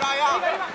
一百吧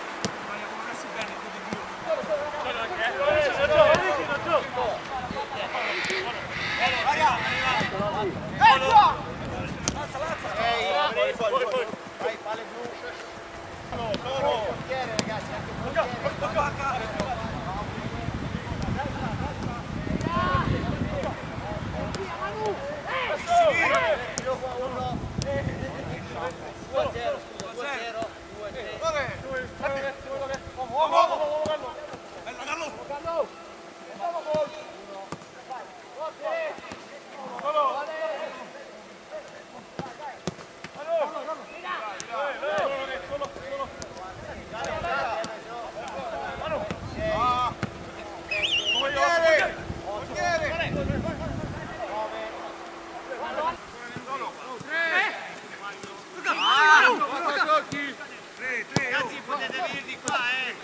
ragazzi potete venire di qua eh.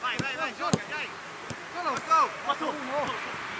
Vai vai vai gioca dai. Go go